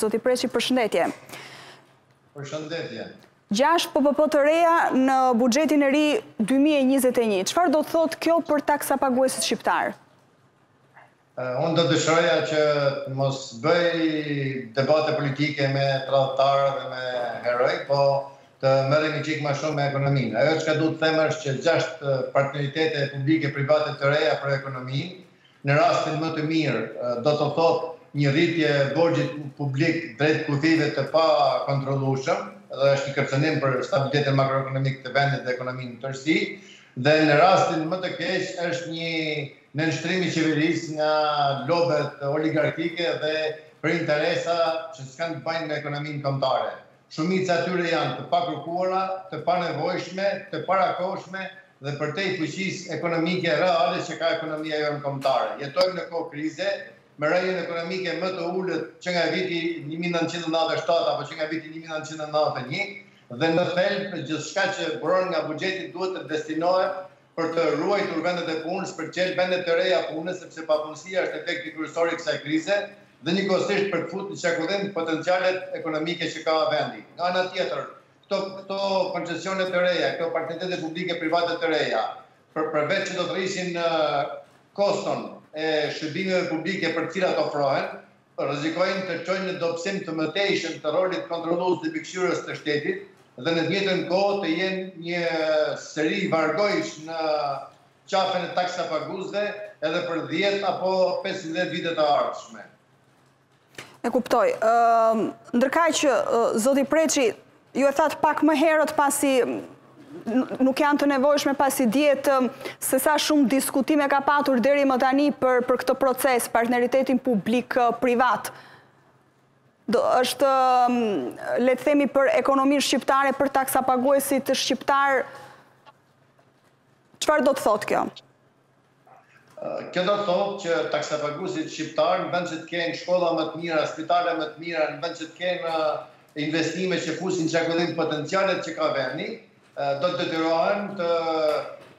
Zoti Preçi, përshëndetje. Përshëndetje. 6 PPP të reja në buxhetin e ri 2021. Çfarë do të thotë kjo për taksapaguesit shqiptarë? Unë do dëshiroja që mos bëj debate politike me tradhtarë dhe me heroj, po të merrem një çikë ma shumë me ekonominë. Ajo çka du të them është që gjashtë partneritete publike private të reja për ekonominë, Në rastin më të mirë, do të thotë një rritje e borxhit publik drejt kufijve të pakontrollueshëm dhe është një kërcënim për stabilitetin makroekonomik të vendit dhe ekonominë në tërësi, dhe në rastin më të keq është një nënshtrim i qeverisë nga lobet oligarkike dhe për interesa që s'kanë të bajnë me ekonominë kombëtare. Shumica e tyre janë të pakërkuara, të panevojshme, të parakohshme dhe përtej fuqisë ekonomike reale që ka ekonomia jonë kombëtare. Jetojmë në kohë krize, me rënien ekonomike më të ulët që nga viti një mijë e nëntëqind e nëntëdhjetë e shtatë apo që nga viti një mijë e nëntëqind e nëntëdhjetë e një, dhe në thelb gjithçka që buron nga buxheti duhet të destinohet për të ruajtur vendet e punës, për të çelë vende të reja pune, sepse papunësia është efekti kryesor i kësaj krize, dhe njëkohësisht për të futë në qarkullim potencialet ekonomike që ka vendi. Nga ana tjetër, këto koncesione të reja, këto partneritete publike-private të reja, përveç që do të rrisnin koston e shërbimeve publike për të cilat ofrohen, rrezikojnë të çojnë në dobësim të mëtejshëm të rolit kontrollues dhe mbikëqyrës të shtetit dhe në të njëjtën kohë të jenë një seri vargojsh në qafën e taksapaguesve edhe për 10 apo 15 vite të ardhshme. E kuptoj. Ndërkaq, zoti Preçi, Ju e thatë pak më herët pasi nuk janë të nevojshme pasi dihet se sa shumë diskutime ka patur deri më tani për këtë proces, partneritetin publik-privat. Është, le të themi, për ekonominë shqiptare, për taksapaguesit shqiptarë, çfarë do të thotë kjo? Kjo do të thotë që taksapaguesit shqiptarë në vend që të kenë shkolla më të mira, spitale më të mira, në vend që të kenë investime që fusin në qarkullim potencialet që ka vendi, do të detyrohen të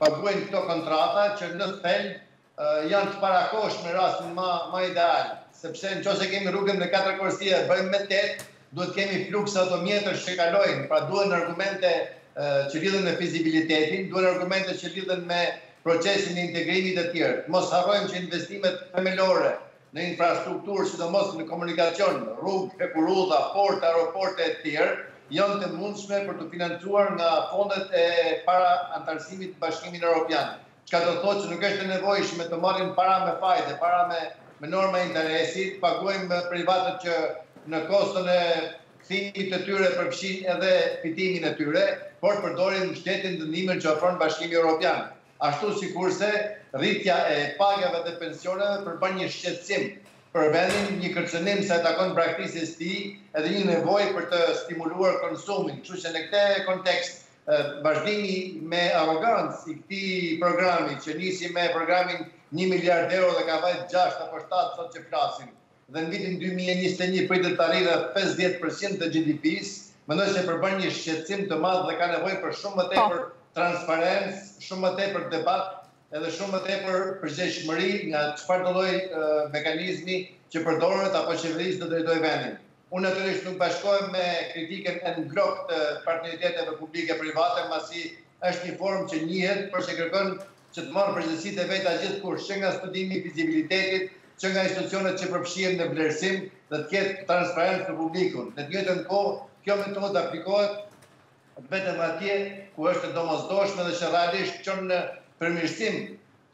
paguajnë këto kontrata që në thelb janë të parakohshme në rastin ma ideal, sepse në qoftë se kemi rrugën me katër korsie e bëjmë me tetë, Duhet të kemi fluks automjetësh që kalojnë, pra duhen argumente që lidhen me fizibilitetin, duhen argumente që lidhen me procesin e integrimit e tjerë. Mos harrojmë që investimet themelore në infrastrukturë, sidomos në komunikacion, rrugë, hekurudha, porte, aeroporte e tjerë, janë të mundshme për t'u financuar nga fondet e para-anëtarësimit në Bashkimin Europian. çka do të thotë që nuk është e nevojshme të marrin para me fajde, para me me norma interesi, të pagojmë privatët që në kostën e kthimit të tyre përfshijnë edhe fitimin e tyre, por përdorim shtetin dhe ndihmën që ofron Bashkimi Evropian. Ashtu sikurse rritja e pagave dhe pensioneve përbën një shqetësim për vendin, një kërcënim sa i takon braktisjes së tij, edhe një nevojë për të stimuluar konsumin. Kështu që në këtë kontekst Vazhdimi me arrogancë i këtij programi që nisi me programin një miliard euro dhe ka vajt 6 apo 7 sot që flasim dhe në vitin 2021 pritet të arrijë rreth 50% të GDP-së, mendoj se përbën një shqetësim të madh dhe ka nevojë për shumë më tepër transparencë, shumë më tepër debat edhe shumë më tepër përgjegjshmëri nga çfarëdo lloj mekanizmi që përdoret apo qeverie që do drejtojë vendin. Unë natyrisht nuk bashkohem me kritikën en bloc të partneriteteve publike-private, pasi është një formë që njihet, por që kërkon që të marrë përgjegjësitë e veta gjithkush, që nga studimi i fizibilitetit, që nga institucionet që përfshihen në vlerësim dhe të ketë transparencë për publikun. Në të njëjtën kohë, kjo metodë të aplikohet vetëm atje ku është e domosdoshme dhe që realisht çon në përmirësim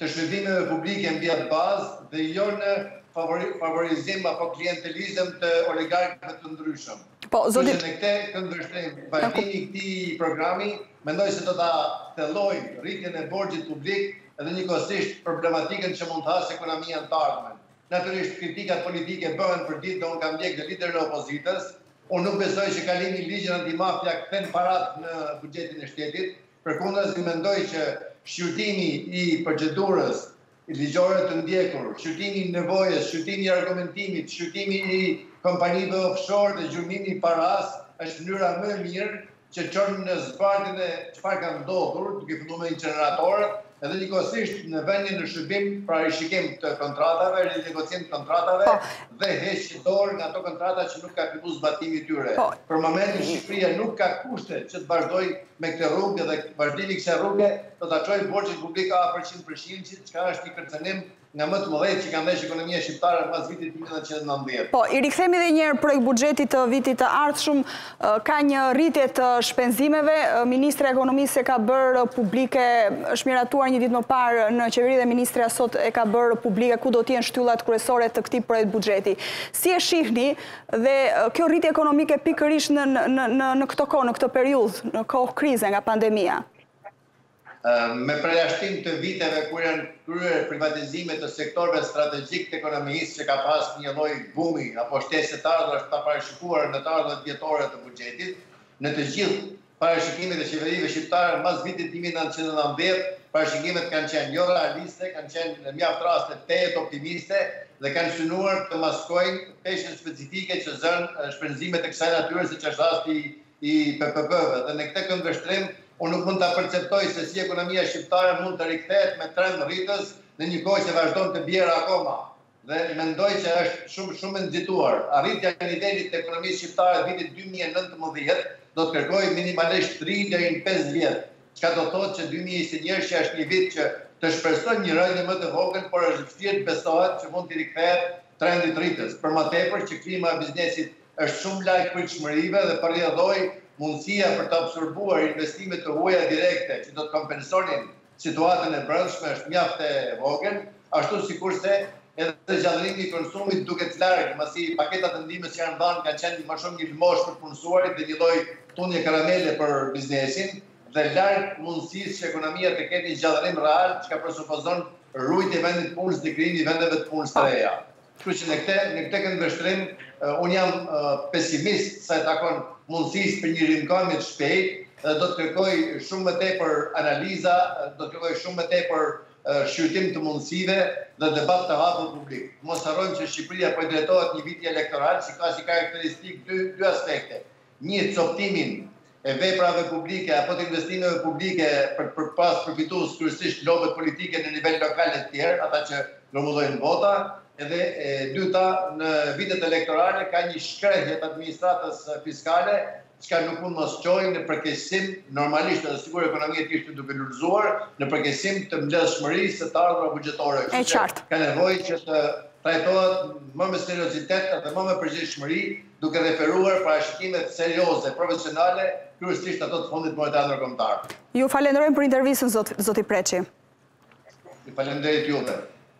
të shërbimeve publike mbi atë bazë dhe jo në favorizim apo klientelizëm të oligarkëve të ndryshëm. Kështu që në këtë këndvështrim, vazhdimi i këtij programi mendoj se do ta thellojë rritjen e borxhit publik dhe njëkohësisht problematikën që mund të hasë ekonomia në të ardhmen. Natyrisht, kritikat politike bëhen përditë dhe unë kam ndjekë dhe liderin e opozitës. Unë nuk besoj që kalimi i ligjit antimafia kthen paratë në buxhetin e shtetit, Përkundazi mendoj që shqyrtimi i procedurës ligjore të ndjekur, shqyrtimi i nevojës, shqyrtimi i argumentimit, shqyrtimi i kompanive offshore dhe gjurmimi i parasë është mënyra më e mirë që çon në zbardhjen e çfarë ka ndodhur, duke filluar me inceneratorët, Edhe njëkohësisht në vënien në shërbim, pra rishikim të kontratave, rinegocim të kontratave po. dhe heqje dorë nga ato kontrata që nuk ka fillu zbatimi i tyre. Po. Për momentin Shqipëria nuk ka kushte që të vazhdojë me këtë rrugë dhe vazhdimi i kësaj rruge do ta çojë borxhin publik afër 100%, çka është një kërcenim nga më të mëdhenjtë që ka ndeshë ekonomia shqiptare pas vitit 1990. Po, i rikthehemi dhe njëherë projektbuxhetit të vitit të ardhshëm, ka një rritje të shpenzimeve, Ministria e Ekonomisë e ka bërë publike, është miratuar një ditë më parë në qeveri dhe ministria sot e ka bërë publike ku do të jenë shtyllat kryesore të këtij projektbuxheti. Si e shihni dhe kjo rritje ekonomike pikërisht në këto kohë, në këto periudhë, në kohë krize nga pandemia? Me përjashtim të viteve kur janë kryer privatizime të sektorëve strategjikë të ekonomisë që ka pas një lloj bumi apo shtese të ardhurash të parashikuara në të ardhurat vjetore të buxhetit, në të gjithë parashikimet e qeverive shqiptare mbas vitit një mijë e nëntëqind e nëntëdhjetë, parashikimet kanë qenë jo realiste, kanë qenë në mjaft raste tejet optimiste dhe kanë synuar të maskojnë peshen specifike që zënë shpenzimet e kësaj natyre siç është rasti i PPP-ve dhe në këtë këndvështrim unë nuk mund ta perceptoj se si ekonomia shqiptare mund të rikthehet me trend rritës në një kohë që vazhdon të bjerë akoma dhe mendoj se është shumë shumë e nxituar. Arritja e nivelit të ekonomisë shqiptare vitit dy mijë e nëntëmbëdhjetë do të kërkojë minimalisht tri deri në pesë vjet, çka do të thotë që dy mijë e njëzet e një është një vit që të shpresojmë një rënie më të vogël, por është vështirë të besohet që mund t'i rikthehet trendit rritës, për më tepër që klima e biznesit Është shumë larg pritshmërive dhe për rrjedhojë mundësia për të absorbuar investime të huaja direkte që do të kompensonin situatën e brendshme është mjaft e vogël, ashtu sikurse edhe gjallërimi i konsumit duket larg, pasi paketat e ndihmës që janë dhënë kanë qenë më shumë një lëmoshë për të punësuarit dhe një lloj tunje karamele për biznesin dhe larg mundësisë që ekonomia të ketë një gjallërim real, çka presupozon ruajtje e vendit punës dhe krijimi i vendeve të punës të reja. Kështu që në këtë, në këtë këndvështrim unë jam pesimist sa i takon mundësisë për një rimëkëmbje të shpejtë dhe do të kërkojë shumë më tepër analiza, do të kërkojë shumë më tepër shqyrtim të mundësive dhe debat të hapur publik. Mos harrojmë që Shqipëria po i drejtohet një viti elektoral që ka si karakteristikë dy aspekte. Një copëtimin e veprave publike apo të investimeve publike për të pas përfitues kryesisht lobet politike në nivel lokal e të tjerë, ata që grumbullojnë vota, edhe e dyta në vitet elektorale ka një shkrehje të administratës fiskale çka nuk mund mos çojë në përkeqësim normalisht edhe sikur ekonomia të ishte duke lulëzuar në përkeqësim të mbledhshmërisë së të ardhurave buxhetore. Është qartë. Ka nevojë që të trajtohet më me seriozitet dhe më me përgjegjshmëri duke referuar parashikimet serioze profesionale, kryesisht ato të Fondit Monetar Ndërkombëtar. Ju falenderojmë për intervistën, zoti Preçi. Ju faleminderit juve.